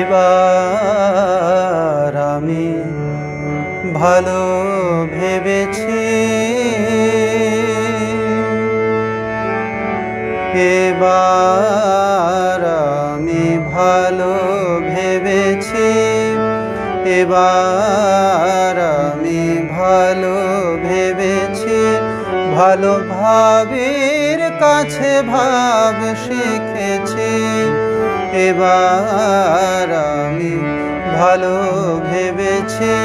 এবার আমি ভালো ভেবেছি। এবার আমি ভালো ভেবেছি। এবার আমি ভালো ভেবেছি। ভালো ভাবের কাছে ভাব শিখেছি। এবার আমি ভালো ভেবেছি।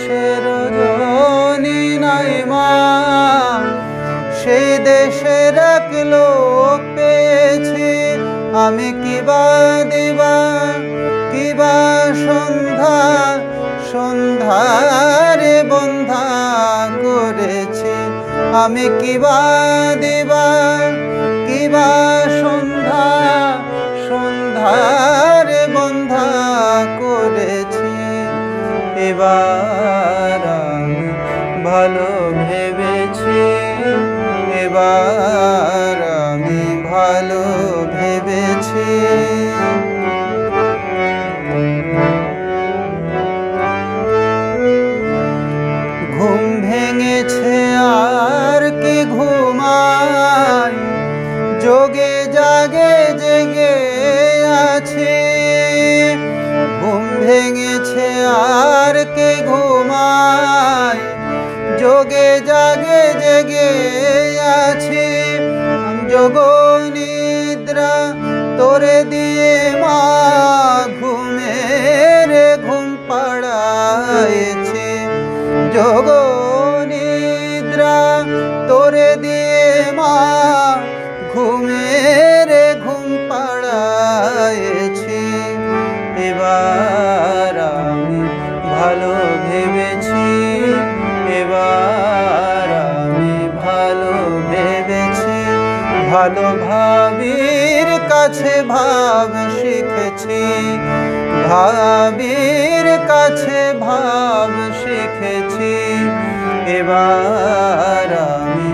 দেশের রজনী নাই মা। সেই দেশের এক লোক পেয়েছি, আমি কিবা দিবা কিবা সন্ধ্যা, সন্ধ্যারে বন্ধা করেছি। আমি কিবা দিবা কিবা সন্ধ্যা ঘুমাই যোগে জাগে জেগে আছি। যোগ নিদ্রা তোরে দিয়ে মা ঘুমের ঘুম পাড়ায়েছে যোগ নিদ্রা তোরে দিয়ে মা ঘুমের ঘুম পাড়ায়েছে ভালো ভাবির কাছে ভাব শিখেছি। ভাবির কাছে ভাব শিখেছি। এবার আমি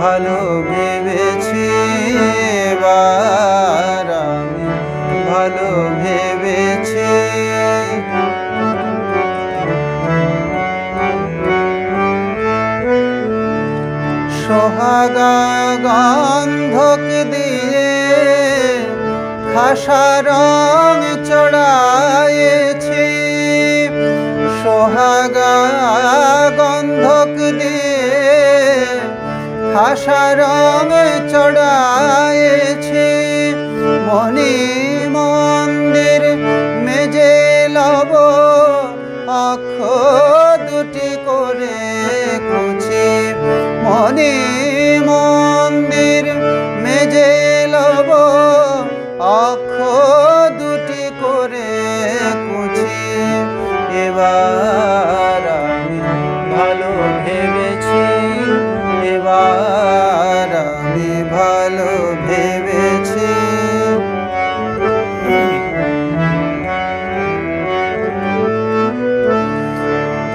ভালো ভেবেছি, এবার আমি ভালো ভেবেছি। সোহাগা দিয়ে খাসা রং চড়ায়েছি। সোহাগা গন্ধক দিয়ে খাসা রং চড়ায়েছি। মনি মন্দির মেজে লব, অক্ষ দুটি করে কুচি মনি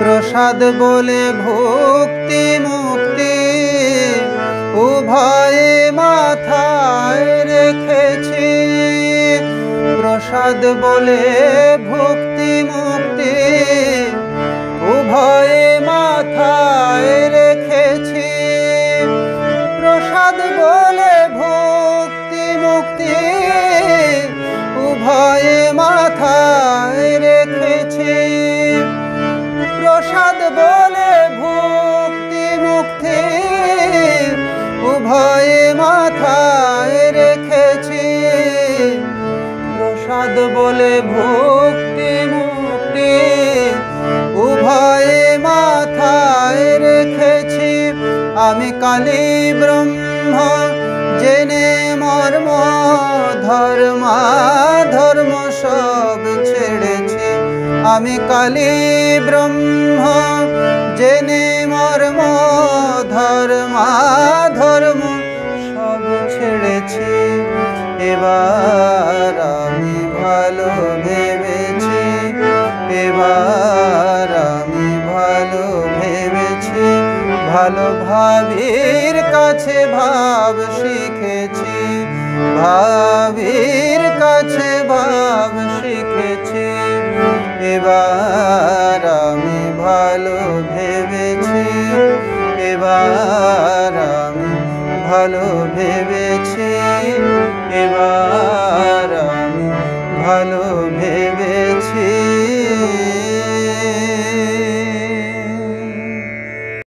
প্রসাদ বলে ভক্তি মুক্তি উভয়ে মাথায় রেখেছি। প্রসাদ বলে ভক্তি মুক্তি উভয়ে মাথায় রেখেছি। প্রসাদ বলে ভক্তি মুক্তি উভয়ে প্রসাদ বলে ভক্তি মুক্তি উভয়ে মাথায় রেখেছি। প্রসাদ বলে ভক্তি মুক্তি উভয়ে মাথায় রেখেছি। আমি কালী ব্রহ্ম, জেনে মর্ম, ধর্ম ধর্ম সব ছেড়েছি। আমি কালী ব্রহ্ম। জেনে মর্ম, ধর্ম ধর্ম সব ছেড়েছি। এবার আমি ভালো ভেবেছি, এবার আমি ভালো ভেবেছি, ভালো ভাবির কাছে ভাব শিখেছি, ভাবির কাছে ভাব শিখেছি। এবার ভালো ভেবেছি? এবার আমি ভালো